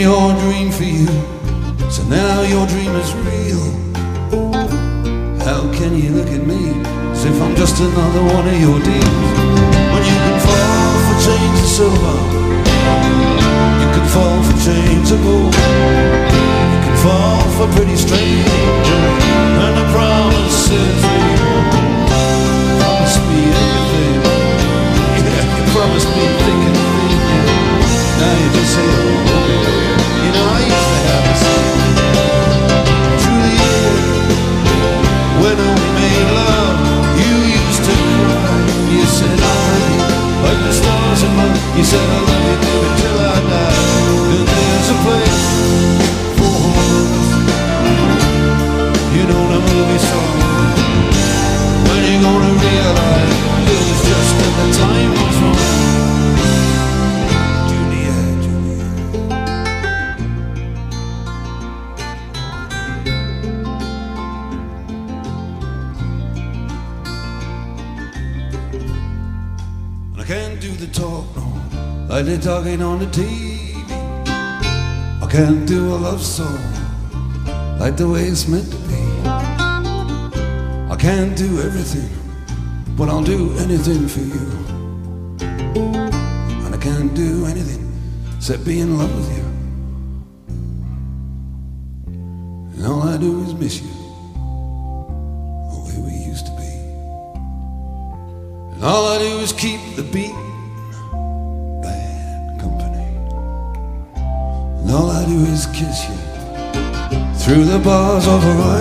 your dream for you. So now your dream is real. How can you look at me as if I'm just another one of your deals? When you can fall for change of silver, you can fall for change of gold, you can fall for pretty stranger and the promises that you promise me everything. Yeah, you promised me thick and. Now you just say. they're talking on the TV. I can't do a love song like the way it's meant to be. I can't do everything, but I'll do anything for you. And I can't do anything except be in love with you. was over us.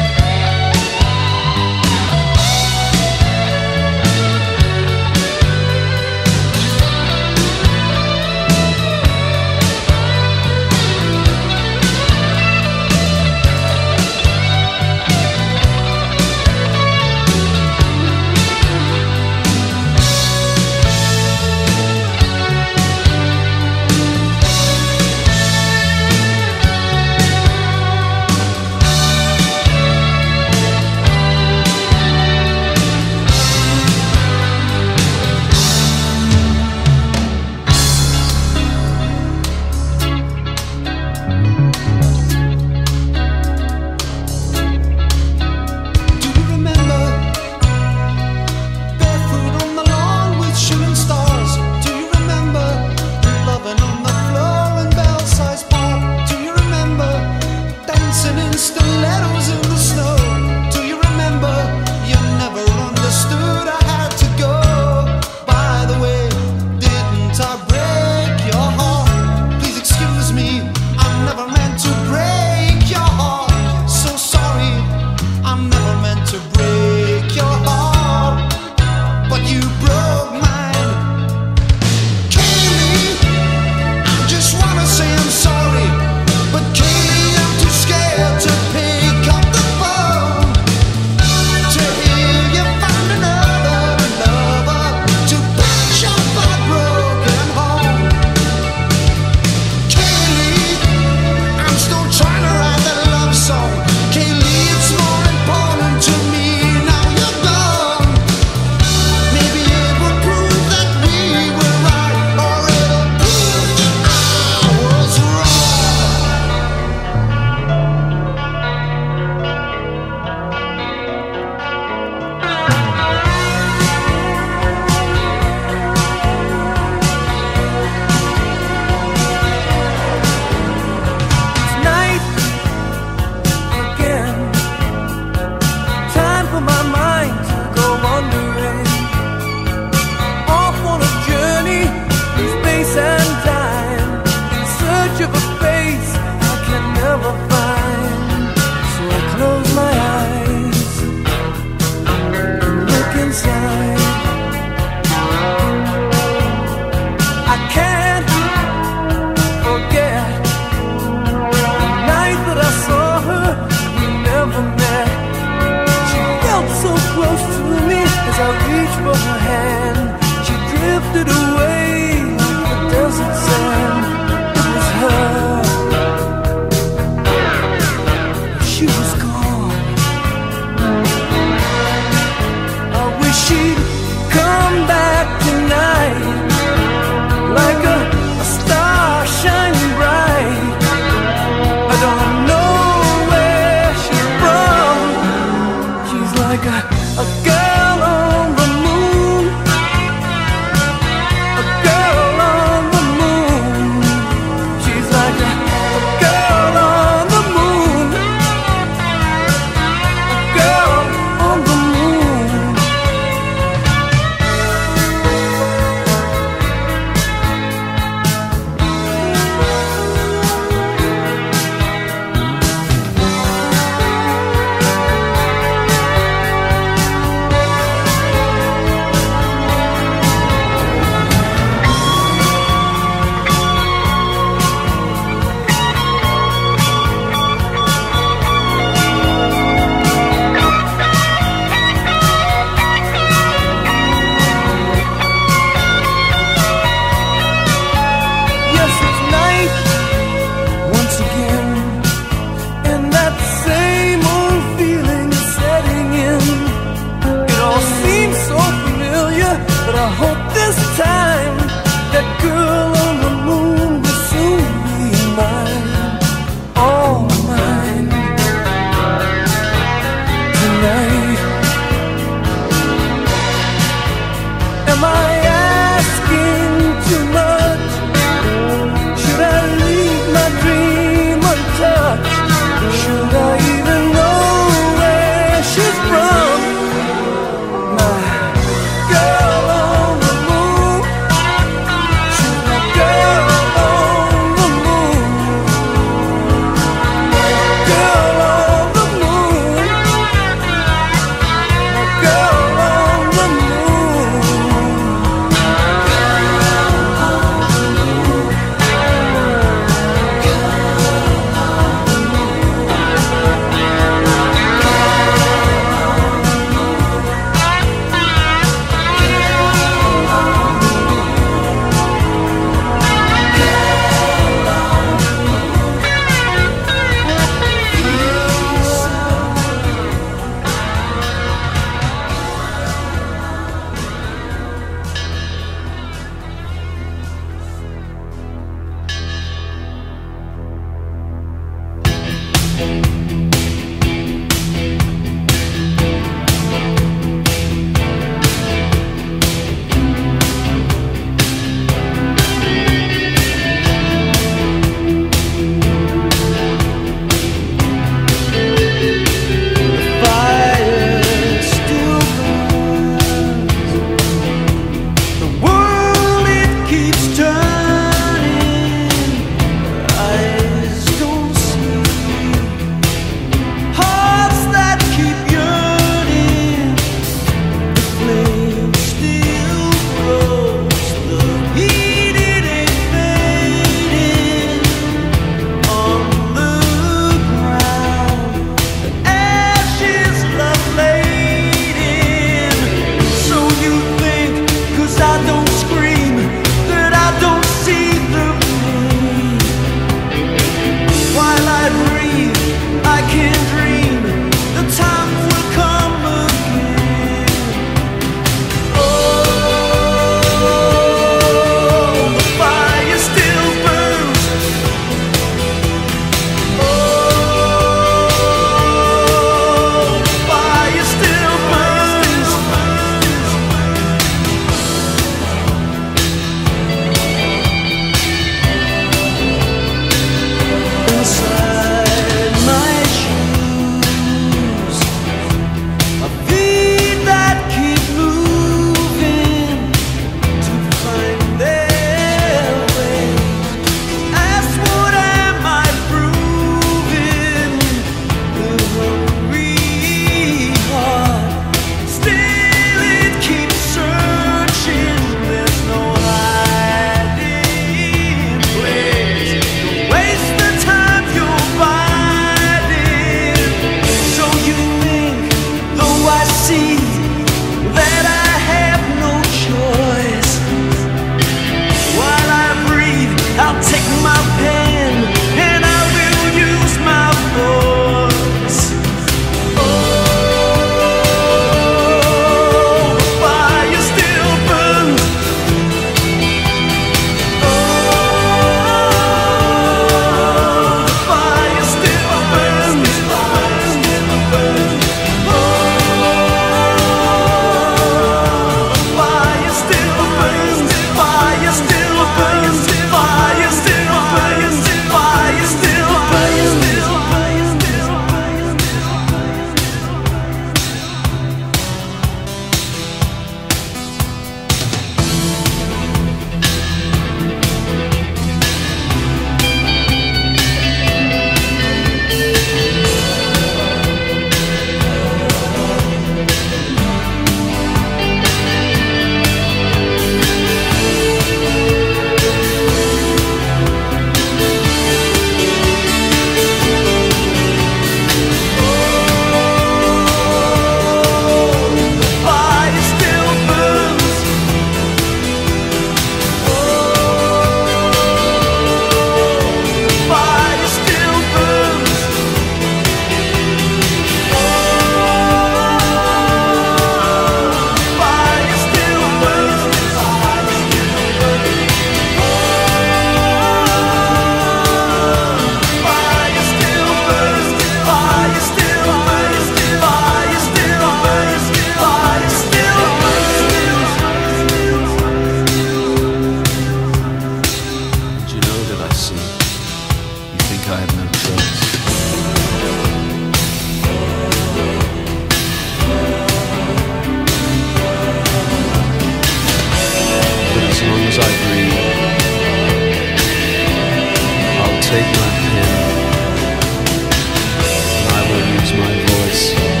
Use my voice.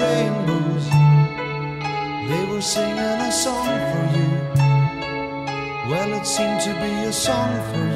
rainbows. They were singing a song for you. Well, it seemed to be a song for you.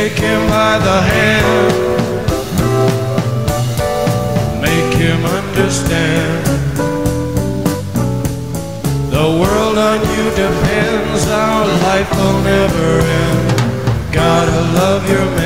Take him by the hand. Make him understand. The world on you depends. Our life will never end. Gotta love your man.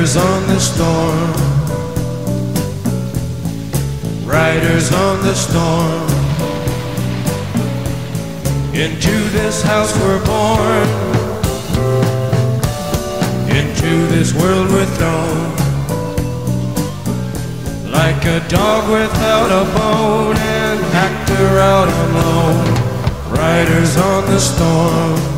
Riders on the storm. Riders on the storm. Into this house we're born. Into this world we're thrown. Like a dog without a bone, an actor out alone. Riders on the storm.